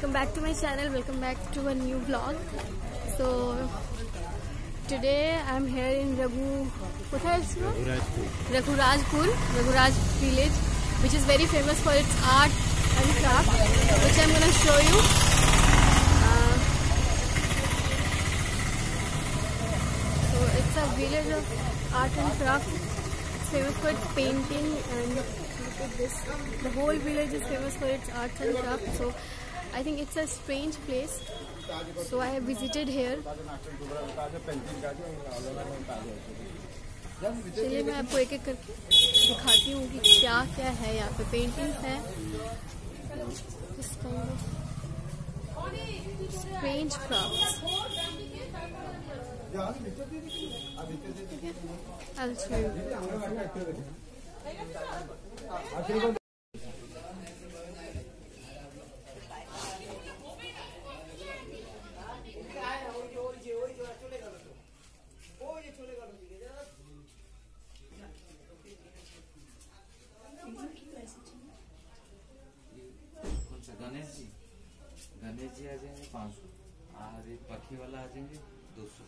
welcome back to my channel. Welcome back to a new vlog. So today i'm here in raghu raghurajpur raghuraj village which is very famous for its art and craft which i'm going to show you. Uh, so it's a village of art and craft. It's famous for its painting and look at this. The whole village is famous for its art and craft. So I think it's a strange place so I have visited here चलिए मैं आपको एक एक करके दिखाती हूँ कि क्या क्या है यहाँ पे पेंटिंग है। जाएँगे दो सौ।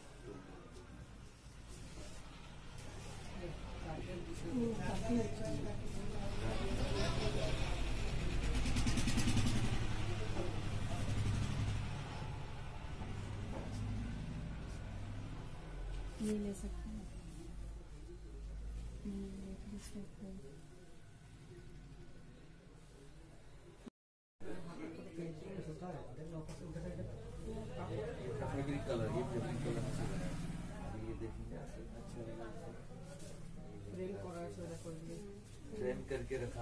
ये ले सकते हैं ये ले सकते हैं। फेब्रिक कलर ये फेब्रिक कलर से बना है अभी ये देखेंगे आपको अच्छा लगेगा फ्रेम करके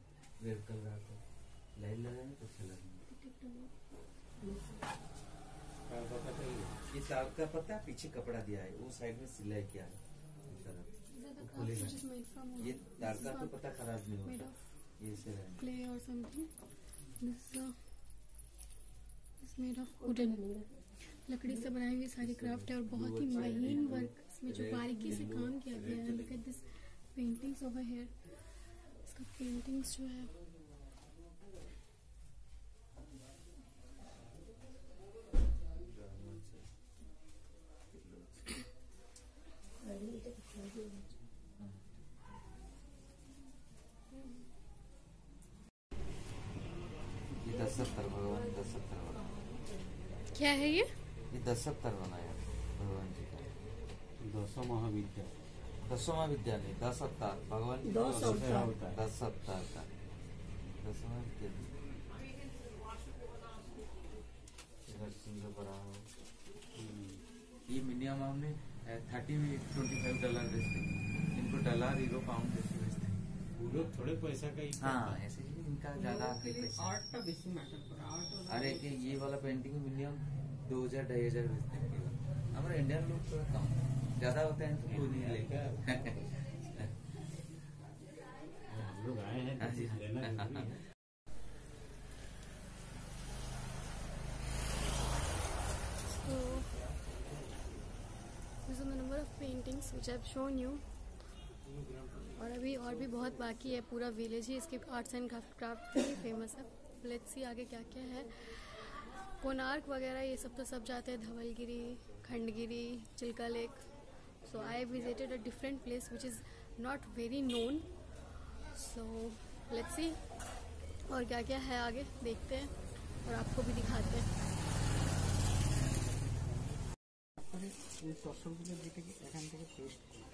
रेड कलर आता है लाइट लगाएँगे तो अच्छा लगेगा ये तार का पत्ता है, पीछे कपड़ा दिया है। वो साइड में सिलाई किया है। ये तार का तो पता खराब नहीं होता। ये से something. This uh, is made of wooden. लकड़ी से बनाई हुई सारी क्राफ्ट है और बहुत ही महीन वर्क इसमें जो बारीकी से काम किया गया है। Look at this paintings over here paintings जो है दस सत्तर भगवान दस सत्तर वाला क्या है ये? ये दस सत्तर बनाया भगवान जी का। दस महाविद्या दसवा विद्यालय दस अवतार भगवान दस अवतार दस अवतार का। दसवा विद्यालय हम्म। ये मिनिमम हमने थर्टी में ट्वेंटी फाइव डॉलर देते इनको डॉलर हीरो पाउंड लोग थोड़े पैसा का ही हाँ ऐसे ही इनका ज़्यादा आर्ट का मैटर पर अरे ये वाला पेंटिंग मिनिमम दो हज़ार ढाई हज़ार बेचते हैं। हमारे इंडियन लोग थोड़ा कम है। ज़्यादा होते हैं तो कोई नहीं लेगा हम लोग आए हैं हाँ है। Paintings which I've shown you. और अभी और भी बहुत बाकी है पूरा विलेज ही इसके आर्ट्स एंड क्राफ्ट के लिए फ़ेमस है। लेट्स सी आगे क्या क्या है। कोणार्क वगैरह ये सब तो सब जाते हैं Dhavalgiri Khandagiri Chilka lake. so I visited a different place which is not very known so let's see और क्या क्या है आगे देखते हैं और आपको भी दिखाते हैं তারপরে এই তসরগুলো যেটাকে এখান থেকে পেস্ট করি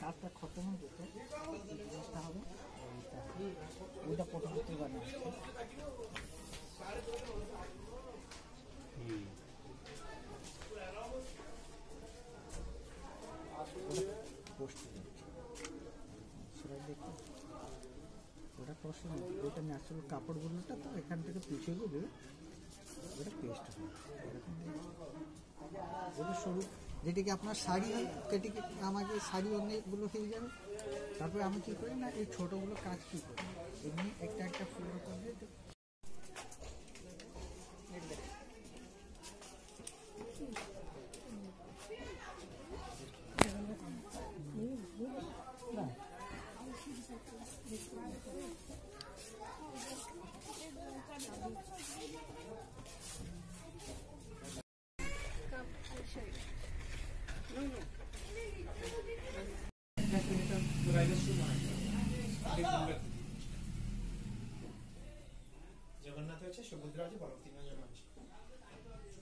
কাজটা খতম হয়ে যেত এই জিনিসটা হবে ওইটা ওইটা পরবর্তী বানা কাপড়গুলোটা তো এখান থেকে দেবে ওটা পেস্ট হবে সরু। যেটিকে আপনার শাড়ি হয় সেটিকে আমাকে শাড়ি অনেকগুলো হয়ে যাবে? তারপরে আমি কী করি না, এই ছোটোগুলো কাজ কী করি? এমনি একটা একটা ফুল করে জগন্নাথ আছে সুভদ্রা আছে বড় তিনজন আছে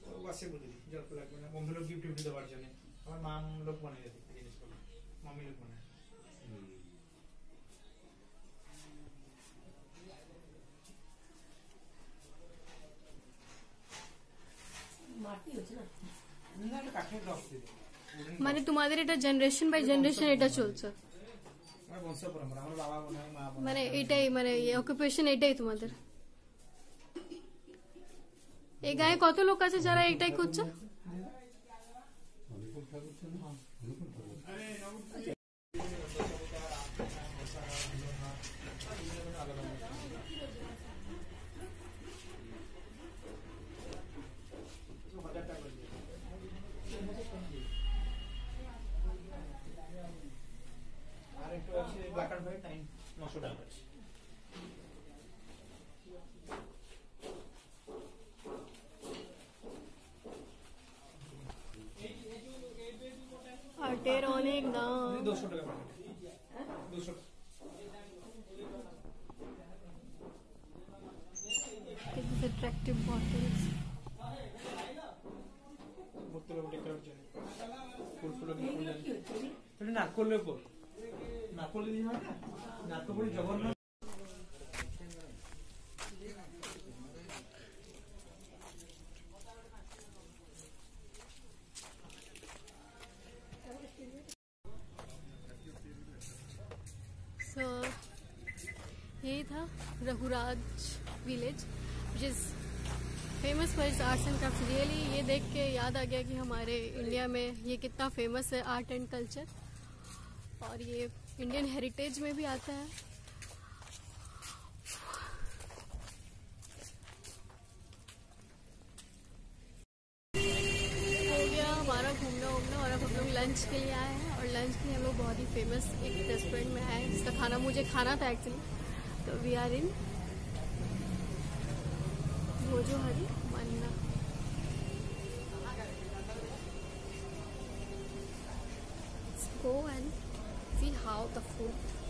তো বাসে বলে দিই জল লাগবে না বন্ধু লোক গিফট গিফট দেওয়ার জন্য আমার মা লোক বানিয়ে দেবে জিনিসগুলো মামি লোক বানায় না এটা কাঠের রক্ত দিবে মানে তোমাদের এটা জেনারেশন বাই জেনারেশন এটা চলছে আমার বংশ পরম্পরা আমার বাবা বানায় মা বানায় মানে এটাই মানে অকুপেশন এটাই তোমাদের এই গায়ে কত লোক আছে যারা এটাই করছে আর একটু ব্ল্যাক অ্যান্ড হোয়াইট নাইন নশো টাকা আছে These attractive bottles. ভর্তি করে ডেকোরেট জন্য ফুল ফুল ফুল এটা নারকলের উপর নারকল দিয়ে হয় না নারকল জগন্নাথ So यही था Raghuraj village which is famous for arts and craft really ये देख के याद आ गया कि हमारे इंडिया में ये कितना फ़ेमस है आर्ट एंड कल्चर और ये इंडियन हेरिटेज में भी आता है। हो गया हमारा घूमना वूमना और अब हम लोग लंच के लिए आए हैं और लंच के लिए हम लोग बहुत ही फ़ेमस एक रेस्टोरेंट में आए हैं। जिसका खाना मुझे खाना था एक्चुअली तो we are in go and see how the food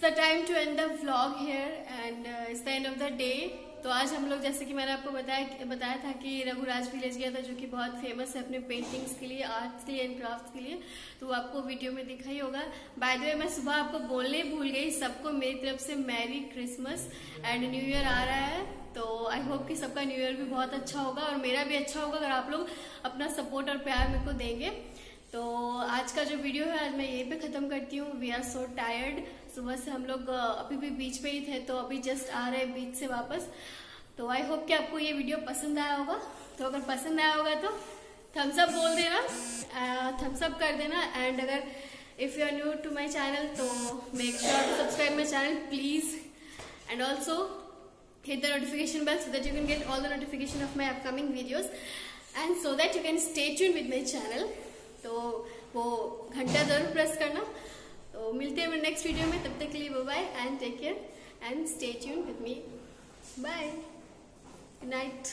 time to end the vlog here and uh, it's the end of the day. तो आज हम लोग जैसे कि मैंने आपको बताया बताया था कि रघुराज विलेज गया था जो कि बहुत फ़ेमस है अपने पेंटिंग्स के लिए आर्ट्स के लिए एंड क्राफ्ट्स के लिए। तो वो आपको वीडियो में दिखा ही होगा। बाय द वे मैं सुबह आपको बोलने भूल गई सबको मेरी तरफ़ से merry Christmas and new year आ रहा है। तो आई होप कि सबका न्यू ईयर भी बहुत अच्छा होगा और मेरा भी अच्छा होगा अगर आप लोग अपना सपोर्ट और प्यार मेरे को देंगे। तो आज का जो वीडियो है आज मैं यहीं पे खत्म करती हूँ। वी आर सो टायर्ड सुबह से हम लोग अभी भी बीच पे ही थे तो अभी जस्ट आ रहे हैं बीच से वापस। तो आई होप कि आपको ये वीडियो पसंद आया होगा। तो अगर पसंद आया होगा तो थम्स अप बोल देना थम्स अप कर देना। एंड अगर if you are new to my channel तो make sure to subscribe my channel please and also hit the notification bell so that you can get all the notification of my upcoming videos and so that you can stay tuned with my channel तो वो घंटा ज़रूर press करना। तो मिलते हैं मेरे next video में, तब तक के लिए bye and take care and stay tune with me bye good night